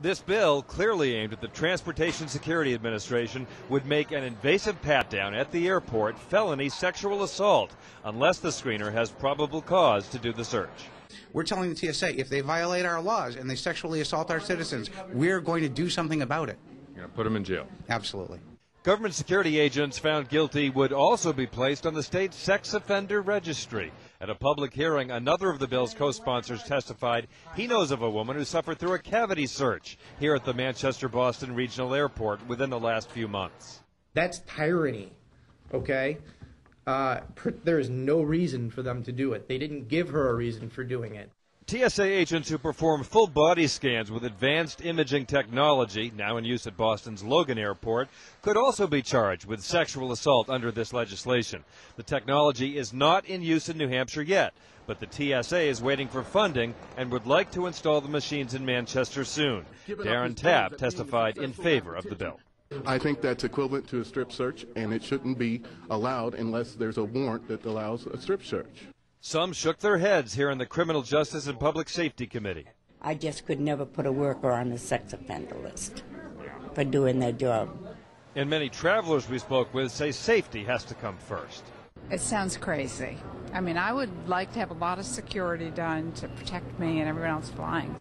This bill, clearly aimed at the Transportation Security Administration, would make an invasive pat down at the airport felony sexual assault unless the screener has probable cause to do the search. We're telling the TSA if they violate our laws and they sexually assault our citizens, we're going to do something about it. You're going to put them in jail. Absolutely. Government security agents found guilty would also be placed on the state sex offender registry. At a public hearing, another of the bill's co-sponsors testified he knows of a woman who suffered through a cavity search here at the Manchester Boston Regional Airport within the last few months. That's tyranny, okay? Uh, there is no reason for them to do it. They didn't give her a reason for doing it. TSA agents who perform full body scans with advanced imaging technology, now in use at Boston's Logan Airport, could also be charged with sexual assault under this legislation. The technology is not in use in New Hampshire yet, but the TSA is waiting for funding and would like to install the machines in Manchester soon. Darren Tapp testified in favor of the bill. I think that's equivalent to a strip search, and it shouldn't be allowed unless there's a warrant that allows a strip search. Some shook their heads here in the Criminal Justice and Public Safety Committee. I just could never put a worker on the sex offender list for doing their job. And many travelers we spoke with say safety has to come first. It sounds crazy. I mean, I would like to have a lot of security done to protect me and everyone else flying.